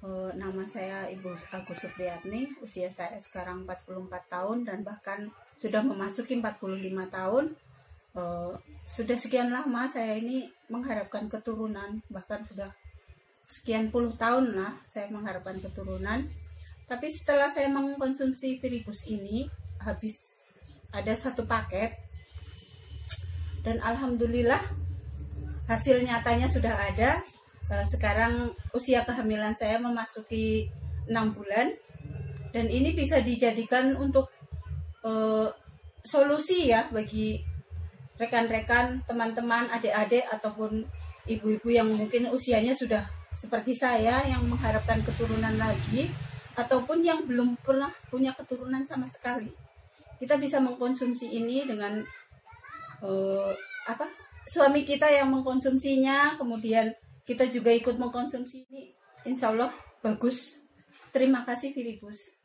Eh, nama saya Ibu Agus Supriyatni, usia saya sekarang 44 tahun dan bahkan sudah memasuki 45 tahun. Eh, sudah sekian lama saya ini mengharapkan keturunan, bahkan sudah sekian puluh tahun lah saya mengharapkan keturunan. Tapi setelah saya mengkonsumsi Piribus ini, habis ada satu paket dan alhamdulillah hasil nyatanya sudah ada sekarang usia kehamilan saya memasuki enam bulan dan ini bisa dijadikan untuk uh, solusi ya bagi rekan-rekan, teman-teman, adik-adik ataupun ibu-ibu yang mungkin usianya sudah seperti saya yang mengharapkan keturunan lagi ataupun yang belum pernah punya keturunan sama sekali. Kita bisa mengkonsumsi ini dengan uh, apa? Suami kita yang mengkonsumsinya, kemudian kita juga ikut mengkonsumsi ini. Insya Allah bagus. Terima kasih Filipus